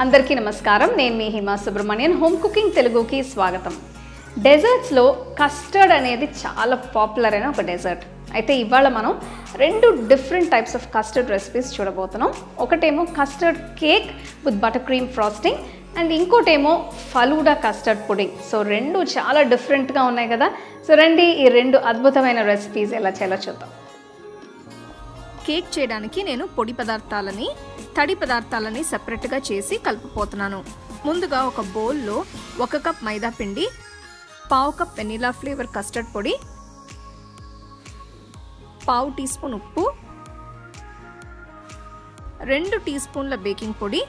అందరికీ నమస్కారం. నేను మీ హిమా సుబ్రహ్మణ్యన్. హోమ్ కుకింగ్ తెలుగుకి స్వాగతం. డెజర్ట్స్లో కస్టర్డ్ అనేది చాలా పాపులర్ అయిన ఒక డెజర్ట్ అయితే ఇవాళ మనం రెండు different types of custard recipes చూడబోతున్నాం. ఒకటేమో custard cake with butter cream frosting and ఇంకోటేమో ఫలూడా కస్టర్డ్ పుడింగ్. సో రెండు చాలా డిఫరెంట్గా ఉన్నాయి కదా. సో రండి ఈ రెండు అద్భుతమైన రెసిపీస్ ఎలా చేయాలో చూద్దాం. కేక్ చేయడానికి నేను పొడి పదార్థాలని తడి పదార్థాలని సెపరేట్గా చేసి కలుపుపోతున్నాను. ముందుగా ఒక బౌల్లో ఒక కప్ మైదా పిండి పావు కప్ వెనీలా ఫ్లేవర్ కస్టర్డ్ పొడి పావు టీ స్పూన్ ఉప్పు రెండు టీ స్పూన్ల బేకింగ్ పొడి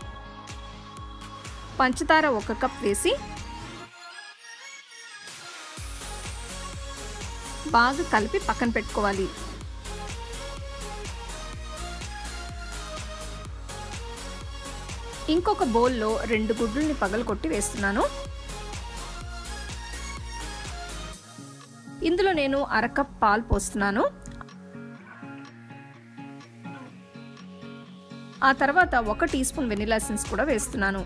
పంచదార ఒక కప్ వేసి బాగా కలిపి పక్కన పెట్టుకోవాలి. ఇంకొక బౌల్లో రెండు గుడ్లని పగలగొట్టి వేస్తున్నాను. ఇందులో నేను అరకప్ పాలు పోస్తున్నాను. ఆ తర్వాత ఒక టీ స్పూన్ వెనిలా ఎసెన్స్ కూడా వేస్తున్నాను.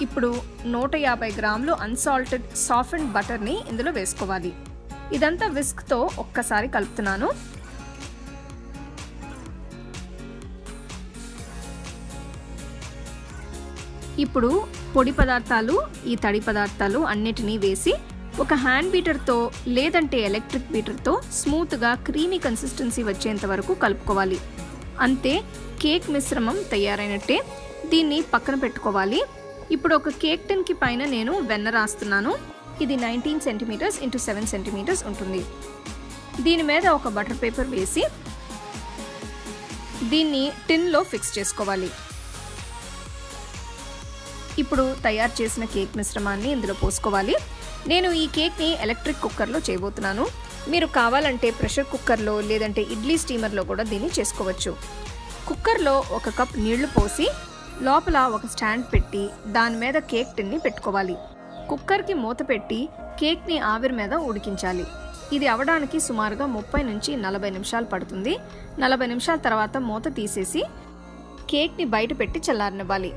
ఇప్పుడు నూట యాభై గ్రాములు అన్సాల్టెడ్ సాఫ్ట్ బటర్ని ఇందులో వేసుకోవాలి. ఇదంతా విస్క్తో ఒక్కసారి కలుపుతున్నాను. ఇప్పుడు పొడి పదార్థాలు ఈ తడి పదార్థాలు అన్నిటినీ వేసి ఒక హ్యాండ్ బీటర్తో లేదంటే ఎలక్ట్రిక్ బీటర్తో స్మూత్గా క్రీమీ కన్సిస్టెన్సీ వచ్చేంత వరకు కలుపుకోవాలి. అంతే కేక్ మిశ్రమం తయారైనట్టే దీన్ని పక్కన పెట్టుకోవాలి. ఇప్పుడు ఒక కేక్ టెన్కి పైన నేను వెన్న రాస్తున్నాను. ఇది nineteen centimetres into seven centimetres ఉంటుంది. దీని మీద ఒక బటర్ పేపర్ వేసి దీన్ని టిన్లో ఫిక్స్ చేసుకోవాలి. ఇప్పుడు తయారు చేసిన కేక్ మిశ్రమాన్ని ఇందులో పోసుకోవాలి. నేను ఈ కేక్ని ఎలక్ట్రిక్ కుక్కర్లో చేయబోతున్నాను. మీరు కావాలంటే ప్రెషర్ కుక్కర్లో లేదంటే ఇడ్లీ స్టీమర్లో కూడా దీన్ని చేసుకోవచ్చు. కుక్కర్లో ఒక కప్ నీళ్ళు పోసి లోపల ఒక స్టాండ్ పెట్టి దాని మీద కేక్ టిన్ని పెట్టుకోవాలి. కుక్కర్కి మూత పెట్టి కేక్ని ఆవిరి మీద ఉడికించాలి. ఇది అవడానికి సుమారుగా ముప్పై నుంచి నలభై నిమిషాలు పడుతుంది. నలభై నిమిషాల తర్వాత మూత తీసేసి కేక్ని బయట పెట్టి చల్లారనివ్వాలి.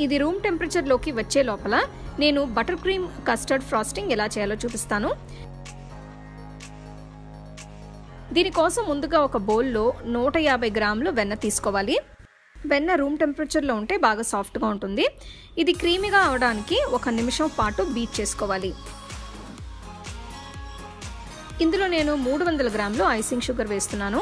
ఇది రూమ్ టెంపరేచర్లోకి వచ్చే లోపల నేను బటర్ క్రీమ్ కస్టర్డ్ ఫ్రాస్టింగ్ ఎలా చేయాలో చూపిస్తాను. దీనికోసం ముందుగా ఒక బౌల్లో నూట యాభై గ్రాములు వెన్న తీసుకోవాలి. వెన్న రూమ్ టెంపరేచర్లో ఉంటే బాగా సాఫ్ట్గా ఉంటుంది. ఇది క్రీమీగా అవడానికి ఒక నిమిషం పాటు బీట్ చేసుకోవాలి. ఇందులో నేను మూడు వందల గ్రాములు ఐసింగ్ షుగర్ వేస్తున్నాను.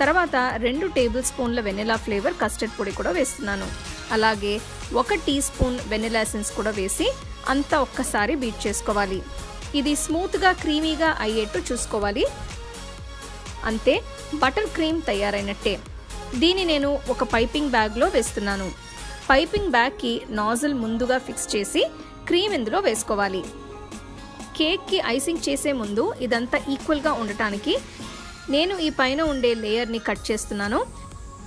తర్వాత రెండు టేబుల్ స్పూన్ల వెనిలా ఫ్లేవర్ కస్టర్డ్ పొడి కూడా వేస్తున్నాను. అలాగే ఒక టీ స్పూన్ వెనిలా ఎసెన్స్ కూడా వేసి అంతా ఒక్కసారి బీట్ చేసుకోవాలి. ఇది స్మూత్గా క్రీమీగా అయ్యేట్టు చూసుకోవాలి. అంతే బటర్ క్రీమ్ తయారైనట్టే. దీన్ని నేను ఒక పైపింగ్ బ్యాగ్లో వేస్తున్నాను. పైపింగ్ బ్యాగ్కి నాజిల్ ముందుగా ఫిక్స్ చేసి క్రీమ్ ఇందులో వేసుకోవాలి. కేక్కి ఐసింగ్ చేసే ముందు ఇదంతా ఈక్వల్గా ఉండటానికి నేను ఈ పైన ఉండే లేయర్ని కట్ చేస్తున్నాను.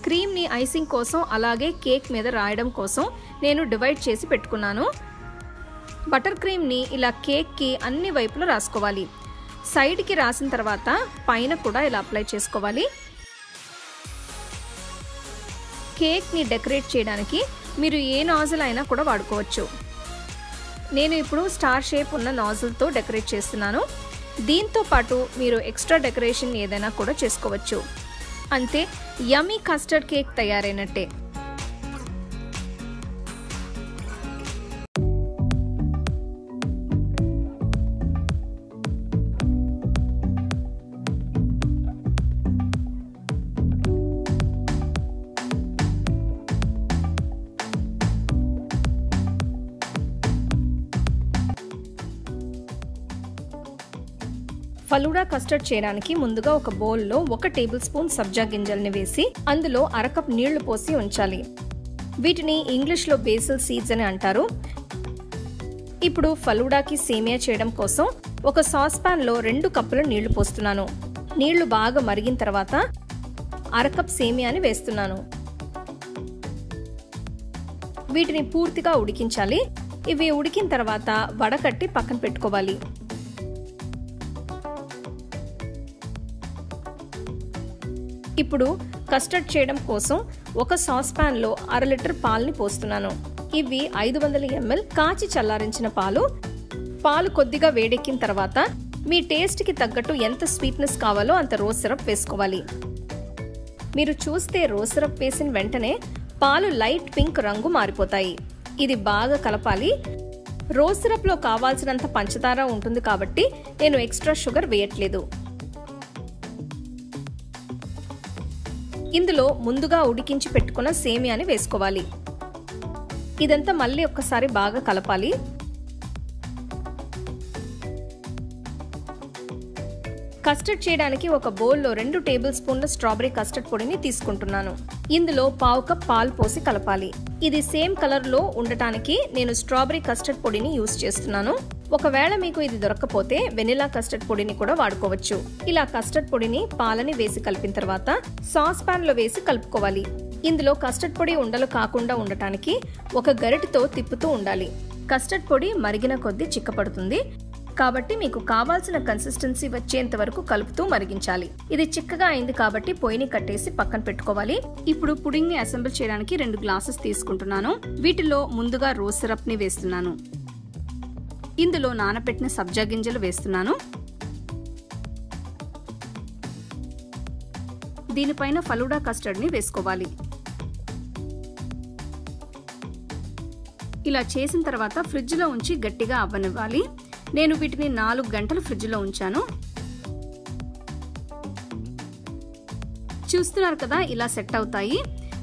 క్రీమ్ని ఐసింగ్ కోసం అలాగే కేక్ మీద రాయడం కోసం నేను డివైడ్ చేసి పెట్టుకున్నాను. బటర్ క్రీమ్ని ఇలా కేక్కి అన్ని వైపులు రాసుకోవాలి. సైడ్కి రాసిన తర్వాత పైన కూడా ఇలా అప్లై చేసుకోవాలి. కేక్ని డెకరేట్ చేయడానికి మీరు ఏ నాజిల్ అయినా కూడా వాడుకోవచ్చు. నేను ఇప్పుడు స్టార్ షేప్ ఉన్న నాజిల్తో డెకరేట్ చేస్తున్నాను. దీంతో పాటు మీరు ఎక్స్ట్రా డెకరేషన్ ఏదైనా కూడా చేసుకోవచ్చు. అంతే యమీ కస్టర్డ్ కేక్ తయారైనట్టే. ఫలూడా కస్టర్డ్ చేయడానికి ముందుగా ఒక బౌల్లో ఒక టేబుల్ స్పూన్ సబ్జా గింజల్ని వేసి అందులో అరకప్ నీళ్ళు పోసి ఉంచాలి. వీటిని ఇంగ్లీష్లో బేసిల్ సీడ్స్ అని అంటారు. ఇప్పుడు ఫలూడాకి సేమియా చేయడం కోసం ఒక సాస్లో రెండు కప్పులు నీళ్ళు పోస్తున్నాను. నీళ్ళు బాగా మరిగిన తర్వాత అరకప్ సేమియాని వేస్తున్నాను. వీటిని పూర్తిగా ఉడికించాలి. ఇవి ఉడికిన తర్వాత వడకట్టి పక్కన పెట్టుకోవాలి. ఇప్పుడు కస్టర్డ్ చేయడం కోసం ఒక సాస్ ప్యాన్లో అర లీటర్ పాలని పోస్తున్నాను. ఇవి ఐదు వందల ఎంఎల్ కాచి చల్లారించిన పాలు. పాలు కొద్దిగా వేడెక్కిన తర్వాత మీ టేస్ట్కి తగ్గట్టు ఎంత స్వీట్నెస్ కావాలో అంత రోజ్ సిరప్ వేసుకోవాలి. మీరు చూస్తే రోజ్ సిరప్ వేసిన వెంటనే పాలు లైట్ పింక్ రంగు మారిపోతాయి. ఇది బాగా కలపాలి. రోజ్ సిరప్లో కావాల్సినంత పంచదార ఉంటుంది కాబట్టి నేను ఎక్స్ట్రా షుగర్ వేయట్లేదు. ఇందులో ముందుగా ఉడికించి పెట్టుకున్న సేమియాని వేసుకోవాలి. ఇదంతా మళ్ళీ ఒక్కసారి బాగా కలపాలి. కస్టర్డ్ చేయడానికి ఒక బౌల్లో రెండు టేబుల్ స్పూన్ల స్ట్రాబెరీ కస్టర్డ్ పొడిని తీసుకుంటున్నాను. ఇందులో పావు కప్ పాలు పోసి కలపాలి. ఇది సేమ్ కలర్లో ఉండటానికి నేను స్ట్రాబెరీ కస్టర్డ్ పొడిని యూస్ చేస్తున్నాను. ఒకవేళ మీకు ఇది దొరకకపోతే వెనిలా కస్టర్డ్ పొడిని కూడా వాడుకోవచ్చు. ఇలా కస్టర్డ్ పొడిని పాలని వేసి కలిపిన తర్వాత సాస్ పాన్లో వేసి కలుపుకోవాలి. ఇందులో కస్టర్డ్ పొడి ఉండలు కాకుండా ఉండటానికి ఒక గరిటతో తిప్పుతూ ఉండాలి. కస్టర్డ్ పొడి మరిగిన కొద్దీ చిక్కపడుతుంది. కాబట్టి మీకు కావాల్సిన కన్సిస్టెన్సీ వచ్చేంత వరకు కలుపుతూ మరిగించాలి. ఇది చిక్కగా అయింది కాబట్టి పొయ్యిని కట్టేసి పక్కన పెట్టుకోవాలి. ఇప్పుడు పుడింగ్ని అసెంబుల్ చేయడానికి రెండు గ్లాసెస్ తీసుకుంటున్నాను. వీటిలో ముందుగా రోజ్ సిరప్ని వేస్తున్నాను. ఇందులో నానబెట్టిన సబ్జా గింజలు వేస్తున్నాను. దీనిపైన ఫలూడా కస్టర్డ్ని వేసుకోవాలి. ఇలా చేసిన తర్వాత ఫ్రిడ్జ్లో ఉంచి గట్టిగా అవ్వనివ్వాలి. నేను వీటిని నాలుగు గంటలు ఫ్రిడ్జ్లో ఉంచాను. చూస్తున్నారు కదా ఇలా సెట్ అవుతాయి.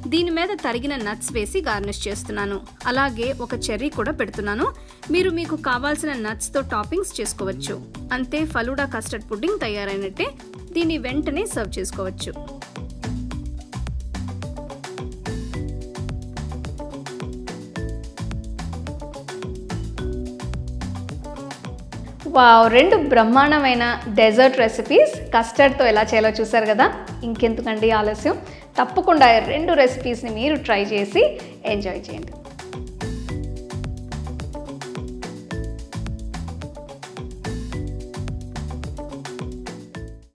దీని మీద తరిగిన నట్స్ వేసి గార్నిష్ చేస్తున్నాను. అలాగే ఒక చెర్రీ కూడా పెడుతున్నాను. మీరు మీకు కావాల్సిన నట్స్తో టాపింగ్స్ చేసుకోవచ్చు. అంతే ఫలూడా కస్టర్డ్ పుడ్డింగ్ తయారైనట్టే దీన్ని వెంటనే సర్వ్ చేసుకోవచ్చు. వావ్ రెండు బ్రహ్మాండమైన డెజర్ట్ రెసిపీస్ కస్టర్డ్తో ఎలా చేయాలో చూసారు కదా? ఇంకెందుకండి ఆలస్యం? తప్పకుండా రెండు రెసిపీస్ని మీరు ట్రై చేసి ఎంజాయ్ చేయండి.